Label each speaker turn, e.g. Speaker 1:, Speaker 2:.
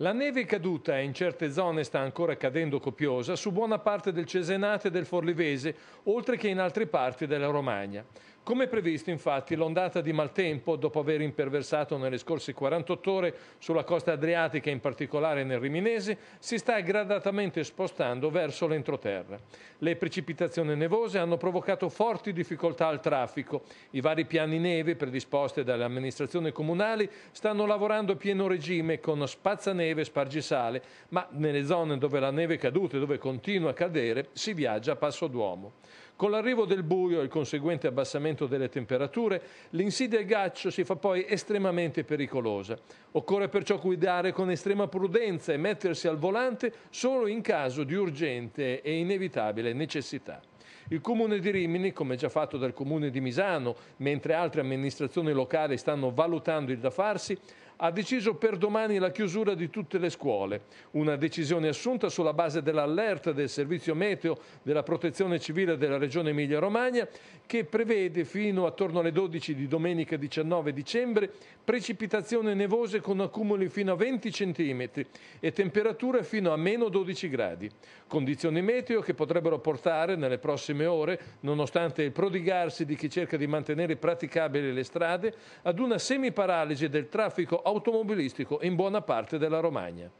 Speaker 1: La neve caduta e in certe zone sta ancora cadendo copiosa su buona parte del Cesenate e del Forlivese, oltre che in altre parti della Romagna. Come previsto, infatti, l'ondata di maltempo, dopo aver imperversato nelle scorse 48 ore sulla costa adriatica, in particolare nel Riminese, si sta gradatamente spostando verso l'entroterra. Le precipitazioni nevose hanno provocato forti difficoltà al traffico. I vari piani neve predisposti dalle amministrazioni comunali stanno lavorando a pieno regime con spazzaneve e spargisale, ma nelle zone dove la neve è caduta e dove continua a cadere si viaggia a passo d'uomo. Con l'arrivo del buio e il conseguente abbassamento delle temperature, l'insidia ghiaccio si fa poi estremamente pericolosa. Occorre perciò guidare con estrema prudenza e mettersi al volante solo in caso di urgente e inevitabile necessità. Il Comune di Rimini, come già fatto dal Comune di Misano, mentre altre amministrazioni locali stanno valutando il da farsi, ha deciso per domani la chiusura di tutte le scuole, una decisione assunta sulla base dell'allerta del servizio meteo della protezione civile della regione Emilia-Romagna che prevede fino attorno alle 12 di domenica 19 dicembre precipitazioni nevose con accumuli fino a 20 cm e temperature fino a meno 12 gradi. Condizioni meteo che potrebbero portare nelle prossime ore, nonostante il prodigarsi di chi cerca di mantenere praticabili le strade, ad una semiparalisi del traffico automobilistico in buona parte della Romagna.